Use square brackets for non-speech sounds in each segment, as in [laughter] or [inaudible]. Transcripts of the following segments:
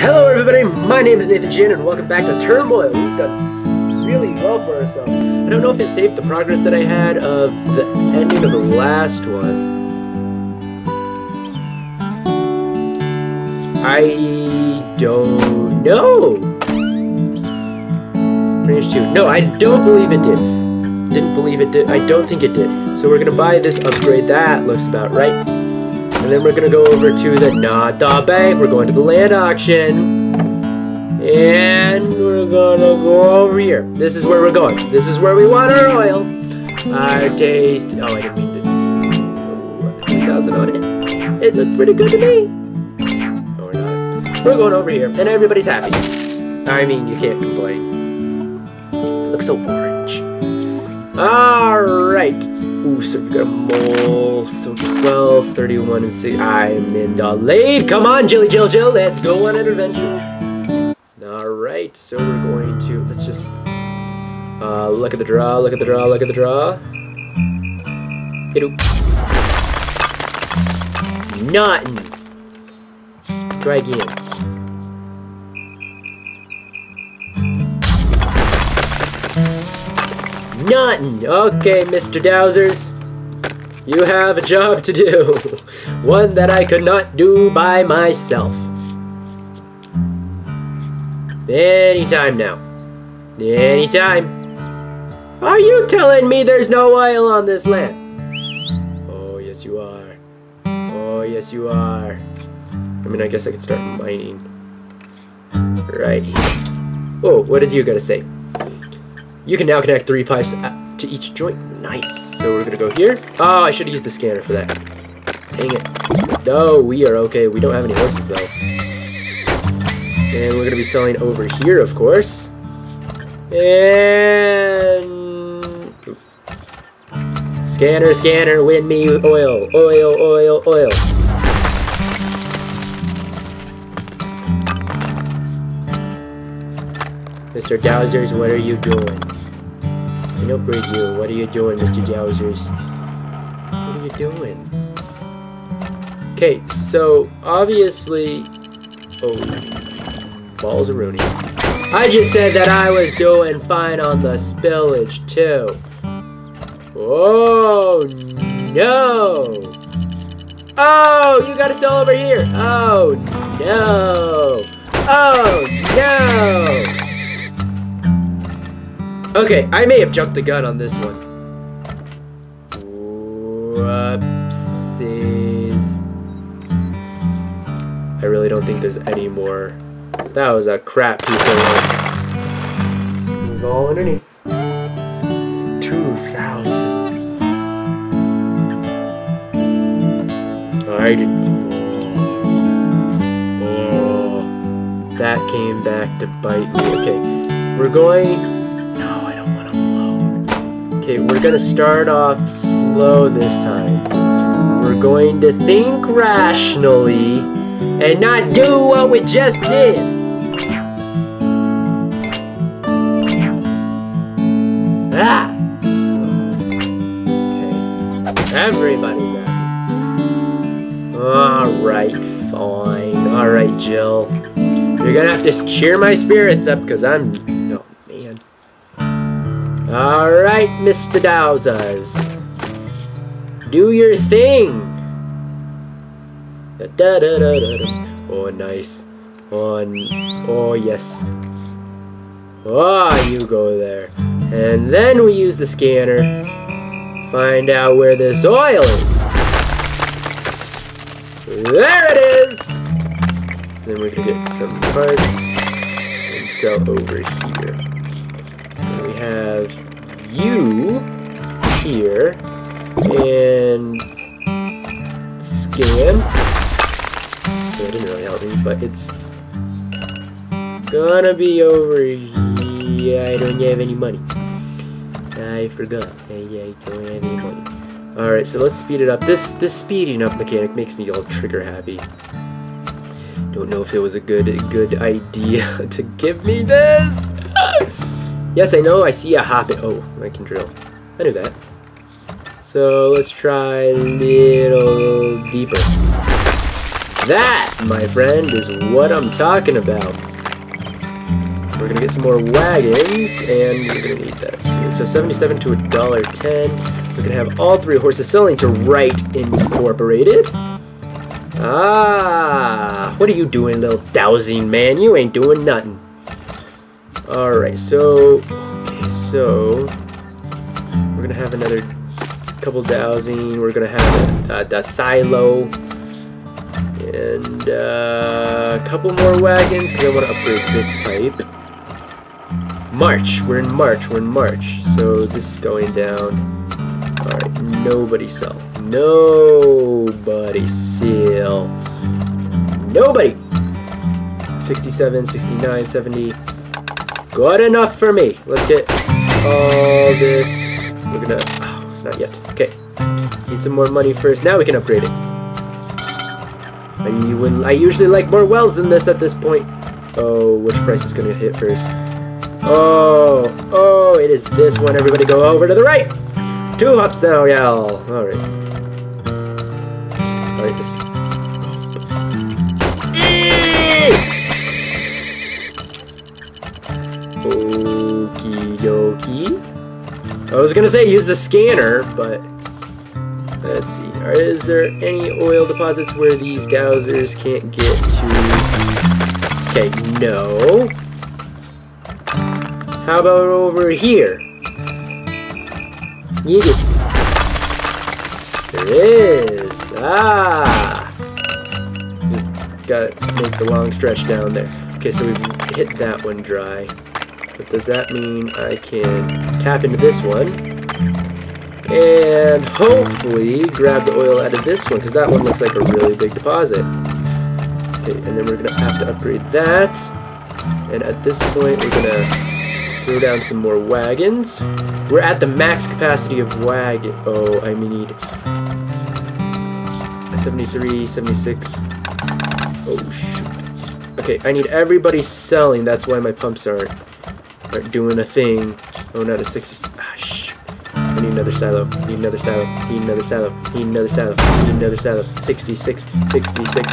Hello everybody, my name is Nathan GN and welcome back to Turmoil. We've done really well for ourselves. I don't know if it saved the progress that I had of the ending of the last one. I don't know. Range 2. No, I don't believe it did. Didn't believe it did. I don't think it did. So we're gonna buy this upgrade. That looks about right. And then we're gonna go over to the not the bank. We're going to the land auction. And we're gonna go over here. This is where we're going. This is where we want our oil. Our taste. Oh, I didn't mean to. 3,000 on it. It looked pretty good to me. No, we're not. We're going over here, and everybody's happy. I mean, you can't complain. It looks so orange. Alright. Ooh, so we got a mole. So 12, 31, and 6. I'm in the lead. Come on, Jilly Jill Jill. Let's go on an adventure. Alright, so we're going to. Let's just. Uh, look at the draw, look at the draw, look at the draw. Hit Nothing. Try again. Nothing. Okay, Mr. Dowsers. You have a job to do. [laughs] One that I could not do by myself. Anytime now. Anytime. Are you telling me there's no oil on this land? Oh, yes you are. Oh, yes you are. I mean, I guess I could start mining. Right Oh, what did you gotta say? You can now connect three pipes to each joint. Nice. So we're gonna go here. Oh, I should have used the scanner for that. Dang it. No, we are okay. We don't have any horses though. And we're gonna be selling over here, of course. And Scanner, scanner, win me oil, oil, oil, oil. Mr. Dowsers, what are you doing? Don't breed you. What are you doing, Mr. Dowsers? What are you doing? Okay, so obviously... Oh, balls of Rooney. I just said that I was doing fine on the spillage, too. Oh, no. Oh, you gotta sell over here. Oh, no. Oh, no. Okay, I may have jumped the gun on this one. Whoopsies. I really don't think there's any more. That was a crap piece of work. It was all underneath. 2,000. I didn't. Oh, that came back to bite me. Okay, we're going. Okay, we're gonna start off slow this time. We're going to think rationally and not do what we just did. Ah! Okay. Everybody's happy. Alright, fine. Alright, Jill. You're gonna have to cheer my spirits up because I'm. Alright, Mr. Dowsers. Do your thing. Da -da -da -da -da. Oh, nice. Oh, oh, yes. Oh, you go there. And then we use the scanner. Find out where this oil is. There it is! Then gonna get some parts and sell over here. And we have you here and scan. So it didn't really help me, but it's gonna be over here. I don't have any money. I forgot. I, don't have any money. Alright, so let's speed it up. This this speeding up mechanic makes me all trigger happy. Don't know if it was a good good idea [laughs] to give me this. Yes, I know. I see a hop. Oh, I can drill. I knew that. So let's try a little deeper. That, my friend, is what I'm talking about. We're gonna get some more wagons, and we're gonna need this. So 77 to a dollar 10. We're gonna have all three horses selling to Wright Incorporated. Ah, what are you doing, little dowsing man? You ain't doing nothing. Alright, so, okay, so, we're gonna have another couple dowsing. We're gonna have a, a silo and uh, a couple more wagons because I want to upgrade this pipe. March. We're in March. We're in March. So this is going down. Alright, nobody sell. Nobody sell. Nobody! 67, 69, 70. Good enough for me. Let's get all this. We're gonna... Oh, not yet. Okay. Need some more money first. Now we can upgrade it. I, I usually like more wells than this at this point. Oh, which price is gonna hit first? Oh, oh, it is this one. Everybody go over to the right. Two hops now, y'all. All right. All right, this. Dokie. I was gonna say use the scanner, but let's see. Is there any oil deposits where these dowsers can't get to? Okay, no. How about over here? Yeetus. There is. Ah. Just gotta make the long stretch down there. Okay, so we've hit that one dry. But does that mean I can tap into this one? And hopefully grab the oil out of this one, because that one looks like a really big deposit. Okay, and then we're gonna have to upgrade that. And at this point, we're gonna Throw down some more wagons. We're at the max capacity of wagon. Oh, I need 73, 76. Oh, shoot. Okay, I need everybody selling. That's why my pumps aren't, aren't doing a thing. Oh, not a 60. Ah, shit. I need another silo. Need another silo. Need another silo. Need another silo. Need another silo. 66. 66.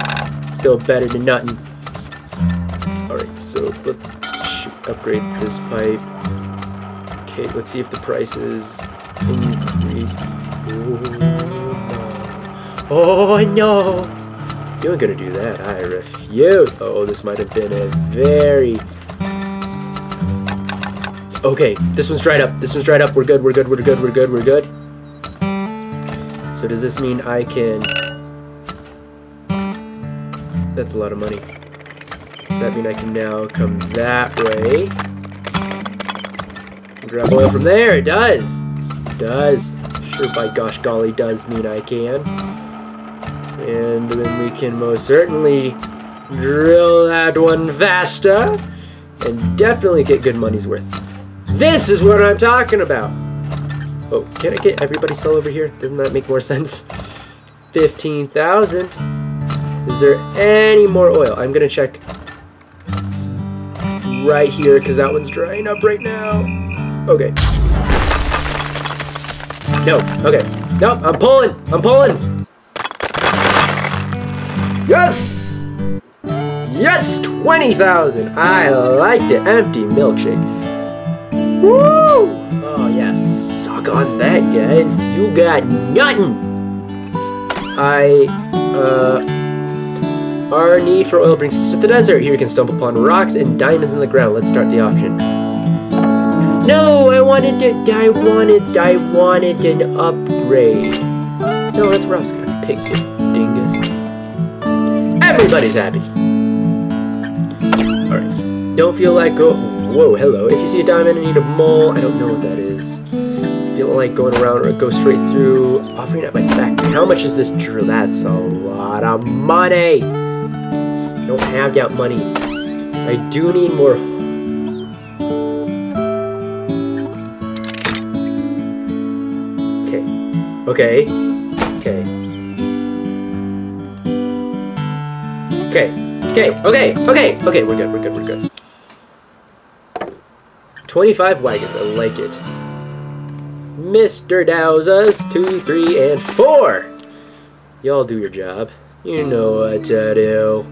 Still better than nothing. Alright, so let's upgrade this pipe. Okay, let's see if the price prices increase. Oh no! You ain't gonna do that. I refuse. Oh, this might have been a very... Okay, this one's dried up. This one's dried up. We're good, we're good, we're good, we're good, we're good. So does this mean I can... That's a lot of money. Does that mean I can now come that way? Grab oil from there. It does. It does. Sure, by gosh golly, does mean I can. And then we can most certainly drill that one faster and definitely get good money's worth. This is what I'm talking about. Oh, can I get everybody sell over here? Doesn't that make more sense? 15,000. Is there any more oil? I'm gonna check right here because that one's drying up right now. Okay. No, okay. No, I'm pulling. I'm pulling. Yes! Yes, 20,000. I liked it. Empty milkshake. Woo! Oh, yes. Suck on that, guys. You got nothing. I, uh, our need for oil brings us to the desert. Here we can stumble upon rocks and diamonds in the ground. Let's start the auction. No, I wanted to, I wanted, I wanted an upgrade. No, that's where I was gonna pick this dingus. Everybody's happy. Alright. Don't feel like go, Whoa, hello. If you see a diamond and need a mole, I don't know what that is. Feeling like going around or go straight through. Offering at my back. How much is this drill? That's a lot of money. I don't have that money. I do need more Okay. Okay. Okay. Okay. Okay. Okay. Okay. Okay. We're good. We're good. We're good. 25 wagons. I like it. Mr. Dowsers, 2, 3, and 4. Y'all do your job. You know what to do.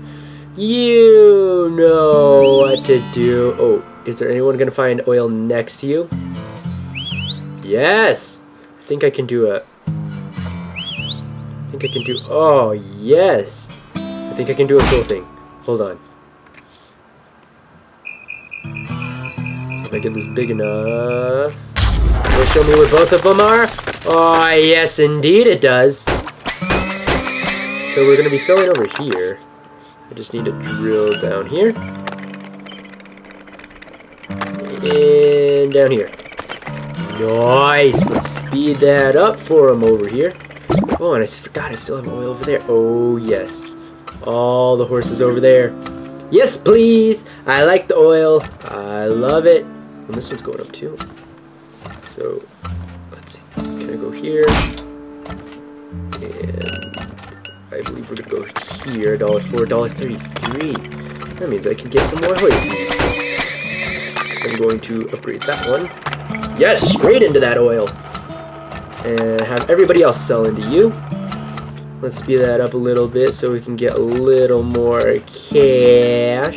You know what to do. Oh, is there anyone gonna find oil next to you? Yes! I think I can do a... I think I can do... Oh, yes! I think I can do a cool thing. Hold on. Get this big enough... Will show me where both of them are? Oh, yes, indeed it does. So we're going to be selling over here. I just need to drill down here. And down here. Nice! Let's speed that up for him over here. Oh, and I forgot I still have oil over there. Oh, yes. All the horses over there. Yes, please! I like the oil. I love it. And this one's going up too. So, let's see. Can I go here? And I believe we're gonna go here. Dollar four, dollar thirty-three. That means I can get some more horses. I'm going to upgrade that one. Yes, straight into that oil. And have everybody else sell into you. Let's speed that up a little bit so we can get a little more cash.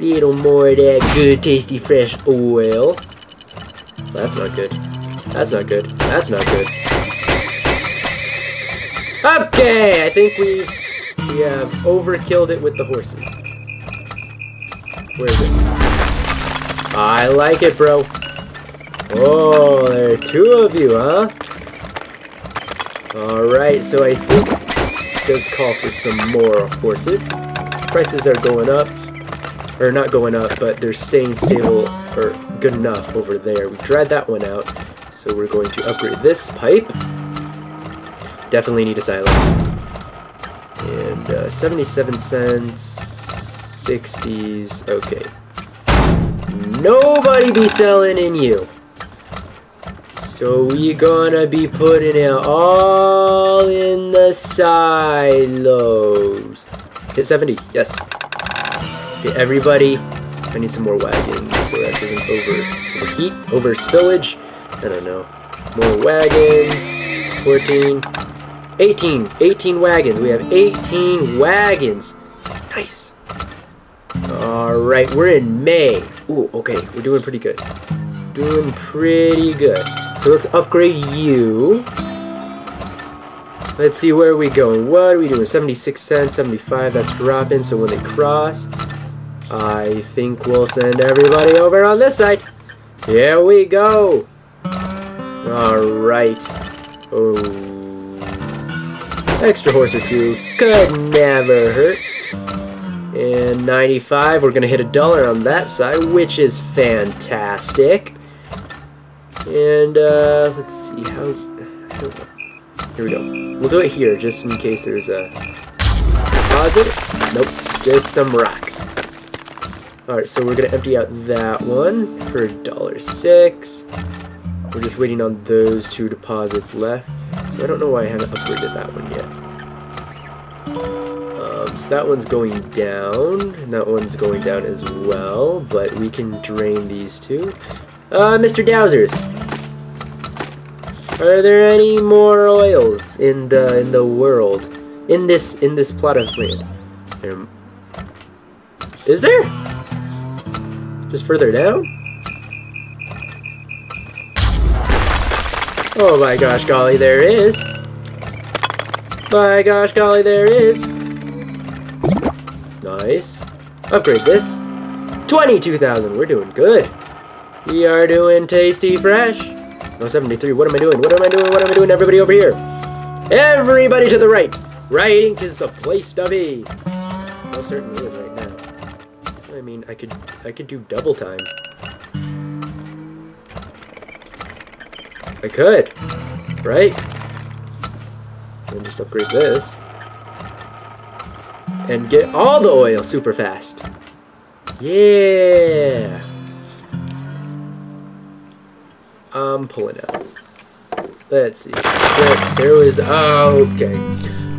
Little more of that good, tasty, fresh oil. That's not good. That's not good. That's not good. Okay, I think we we have overkilled it with the horses. Where is it? I like it, bro. Oh, there are two of you, huh? Alright, so I think does call for some more horses. Prices are going up. Or not going up, but they're staying stable or good enough over there. We dried that one out. So we're going to upgrade this pipe. Definitely need a silo. And uh, 77 cents, 60s, okay. Nobody be selling in you. So we gonna be putting it all in the silos. Hit 70, yes. Okay, everybody, I need some more wagons so that doesn't over overheat, over spillage. I don't know. More wagons. 14. 18. 18 wagons. We have 18 wagons. Nice. Alright, we're in May. Ooh, okay. We're doing pretty good. Doing pretty good. So let's upgrade you. Let's see where are we going. What are we doing? 76 cents, 75. That's dropping. So when they cross, I think we'll send everybody over on this side. Here we go. Alright. Oh. Extra horse or two. Could never hurt. And 95, we're going to hit a dollar on that side, which is fantastic. And, uh, let's see, how, here we go. We'll do it here, just in case there's a deposit. Nope, just some rocks. Alright, so we're going to empty out that one for a dollar six. We're just waiting on those two deposits left. So I don't know why I haven't upgraded that one yet. Um, so that one's going down, and that one's going down as well, but we can drain these two. Uh, Mr. Dowsers! Are there any more oils in the in the world? In this in this plot of land? Is there? Just further down? Oh my gosh golly, there is. My gosh golly, there is. Nice. Upgrade this. 22,000, we're doing good. We are doing tasty fresh. No, 73, what am I doing? What am I doing? What am I doing? Everybody over here. Everybody to the right. Right is the place to be. Most certainly is right. I could, I could do double time. I could, right? And just upgrade this. And get all the oil super fast. Yeah! I'm pulling out. Let's see. There, there was, okay.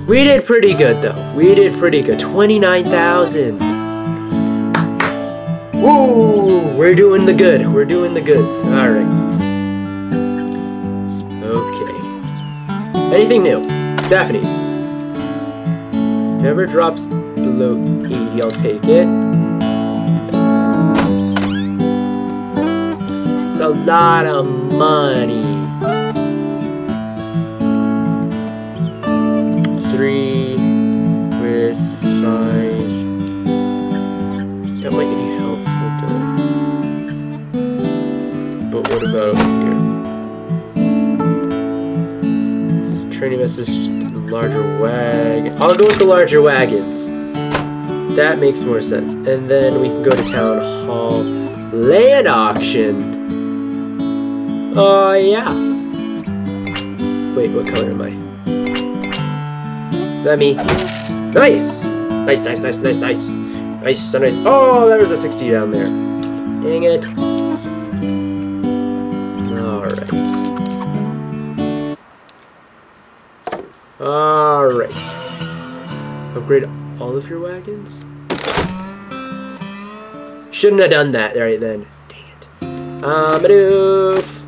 We did pretty good though. We did pretty good. 29,000. Woo! We're doing the good. We're doing the goods. Alright. Okay. Anything new? Daphne's. Never drops below 80, I'll take it. It's a lot of money. Three Training message, larger wagon. I'll go with the larger wagons. That makes more sense. And then we can go to town hall. Land auction. Oh, yeah. Wait, what color am I? Is that me? Nice! Nice, nice, nice, nice, nice. Nice, nice. Oh, there was a 60 down there. Dang it. Upgrade all of your wagons? Shouldn't have done that right then. Dang it. I'm a doof.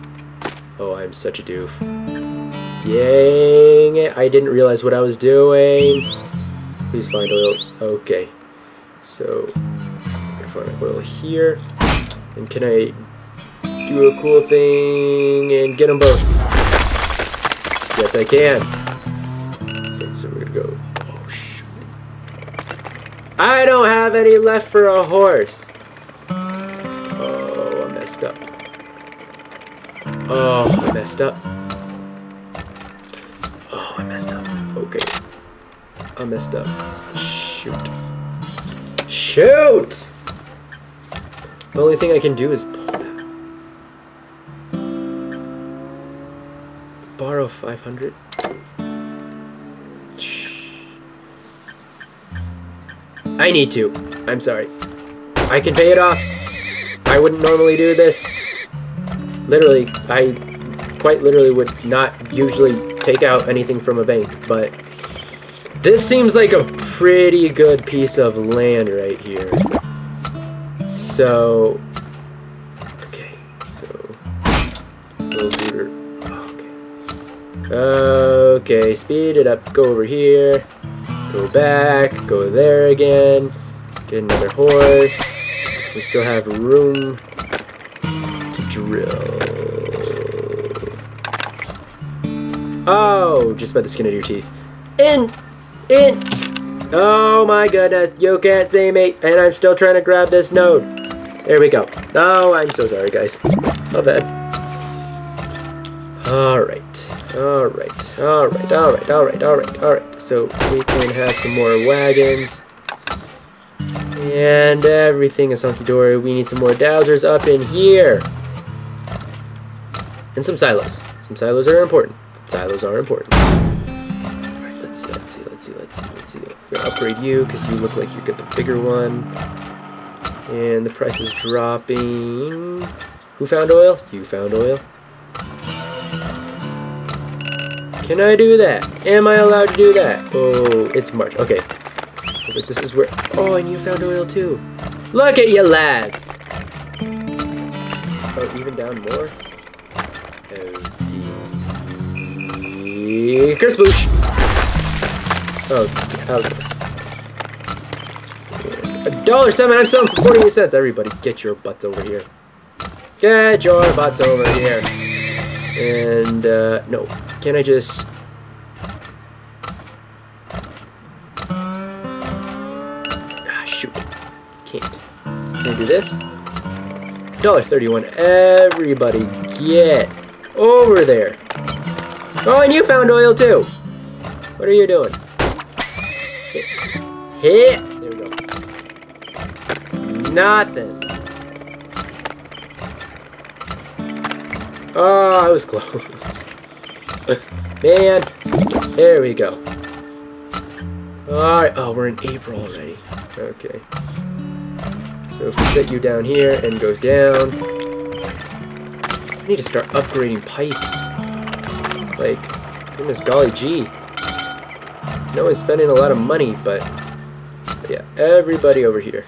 Oh, I'm such a doof. Dang it. I didn't realize what I was doing. Please find oil. Okay. So, I'm gonna find oil here. And can I do a cool thing and get them both? Yes, I can. I don't have any left for a horse. Oh, I messed up. Oh, I messed up. Oh, I messed up. Okay. I messed up. Shoot. Shoot! The only thing I can do is pull that. Borrow 500. I need to. I'm sorry. I can pay it off. I wouldn't normally do this. Literally, I quite literally would not usually take out anything from a bank, but this seems like a pretty good piece of land right here. So, okay, so, Okay. Okay, speed it up, go over here, go back, go there again, get another horse. We still have room to drill. Oh, just by the skin of your teeth. In! In! Oh my goodness, you can't see me, and I'm still trying to grab this node. There we go. Oh, I'm so sorry, guys. My bad. Alright. Alright. Alright. Alright. Alright. Alright. Alright. So we can have some more wagons. And everything is hunky-dory. We need some more dowsers up in here. And some silos. Some silos are important. Silos are important. Let's see, let's see, let's see, let's see, let's see. We're gonna upgrade you because you look like you get the bigger one. And the price is dropping. Who found oil? You found oil. Can I do that? Am I allowed to do that? Oh, it's March. Okay. Like, this is where... Oh, and you found oil too. Look at you lads! Oh, even down more? Okay. Curse boosh! Oh, how's this? A dollar seven, I'm selling for 48 cents. Everybody, get your butts over here. Get your butts over here. And, uh, no. Can I just... Ah, shoot. Can't. Can I do this? $1.31. Everybody, get over there. Oh, and you found oil, too. What are you doing? Hit. Hit. There we go. Nothing. Oh, I was close. Man, there we go. Alright, oh, we're in April already. Okay. So if we set you down here and go down, I need to start upgrading pipes. Like, goodness golly gee. No one's spending a lot of money, but, but yeah, everybody over here.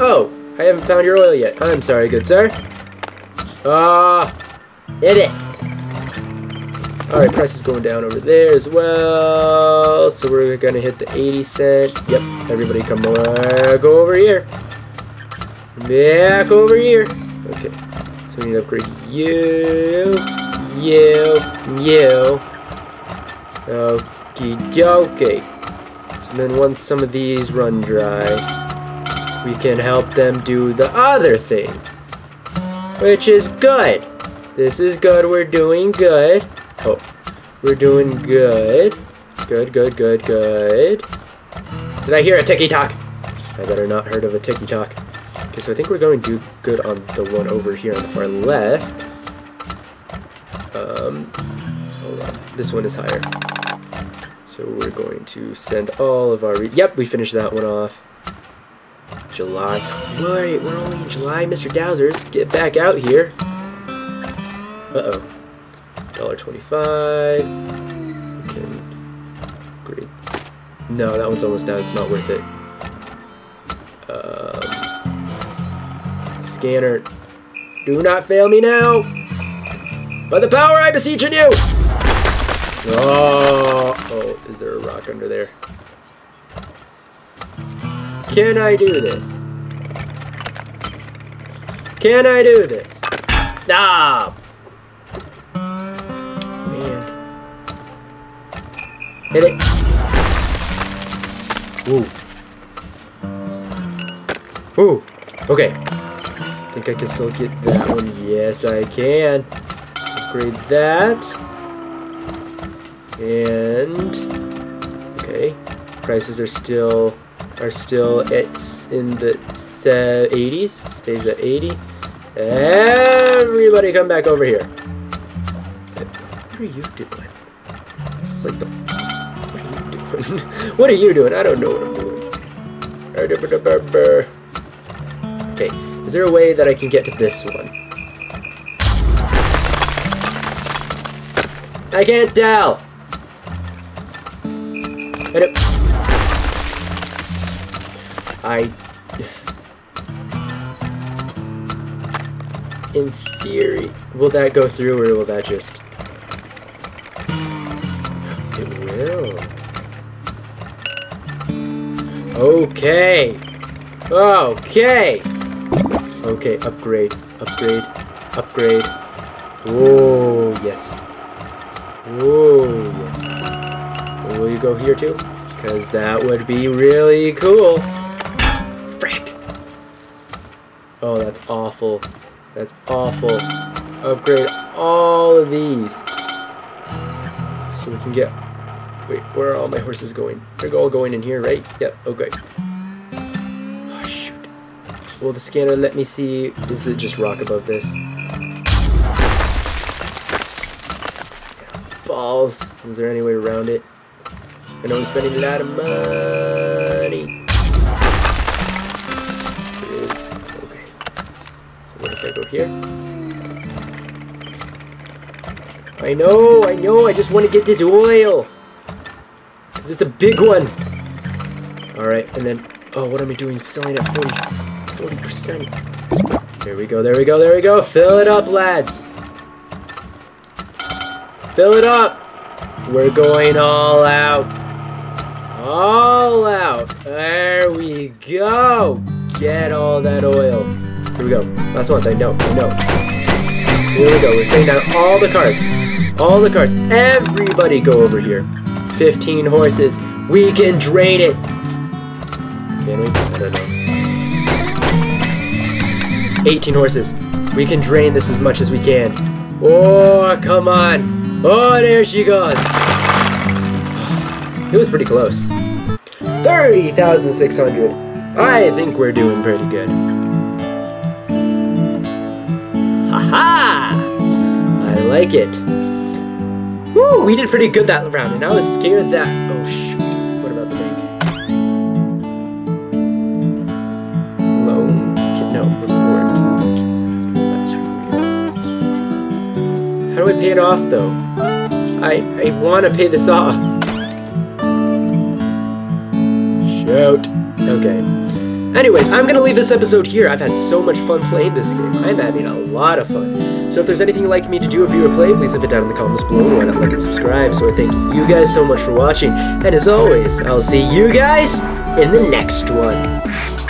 Oh, I haven't found your oil yet. I'm sorry, good sir. Ah, hit it. Alright, price is going down over there as well. So we're gonna hit the 80 cent. Yep, everybody come. Go over here. Back over here. Okay, so we need to upgrade you, you, you. Okie dokie. So then once some of these run dry, we can help them do the other thing. Which is good. This is good. We're doing good. Oh, we're doing good. Good, good, good, good. Did I hear a ticky-tock? I better not heard of a ticky-tock. Okay, so I think we're going to do good on the one over here on the far left. Um, hold on. This one is higher. So we're going to send all of our... Yep, we finished that one off. July. Wait, we're only in July, Mr. Dowsers. Get back out here. Uh-oh. $1.25. Great. No, that one's almost down. It's not worth it. Um, scanner. Do not fail me now. By the power I beseech in you. Oh, oh, is there a rock under there? Can I do this? Can I do this? Ah! Hit it. Ooh. Ooh. Okay. Think I can still get that one. Yes, I can. Upgrade that. And okay, prices are still are still at in the 80s. Stays at 80. Everybody, come back over here. What are you doing? It's like the. What are you doing? what are you doing? I don't know what I'm doing. Okay, is there a way that I can get to this one? I can't tell. I. I. In theory, will that go through or will that just. Okay. Okay. Okay, upgrade, upgrade, upgrade. Oh, yes. Oh, yes. Will you go here too? Because that would be really cool. Frick. Oh, that's awful. That's awful. Upgrade all of these. So we can get... Wait, where are all my horses going? They're all going in here, right? Yep, okay. Oh, shoot. Will the scanner let me see... Is it just rock above this? Balls. Is there any way around it? I know I'm spending a lot of money. It is. Okay. So what if I go here? I know, I know, I just want to get this oil. Because it's a big one. Alright, and then, oh, what am I doing? Selling at 40, 40%. There we go, there we go, there we go. Fill it up, lads. Fill it up. We're going all out. All out. There we go. Get all that oil. Here we go. Last one. I know, I know. Here we go. We're sending down all the cards. All the cards. Everybody go over here. 15 horses. We can drain it. Can we? I don't know. 18 horses. We can drain this as much as we can. Oh, come on. Oh, there she goes. It was pretty close. 30,600. I think we're doing pretty good. Haha! I like it. Woo, we did pretty good that round, and I was scared that... Oh, shoot. What about the bank? Loan... No, report. How do I pay it off, though? I, I want to pay this off. Shoot. Okay. Anyways, I'm gonna leave this episode here. I've had so much fun playing this game. I'm having a lot of fun. So if there's anything you'd like me to do, review, or play, please leave it down in the comments below. Why not like and subscribe? So I thank you guys so much for watching. And as always, I'll see you guys in the next one.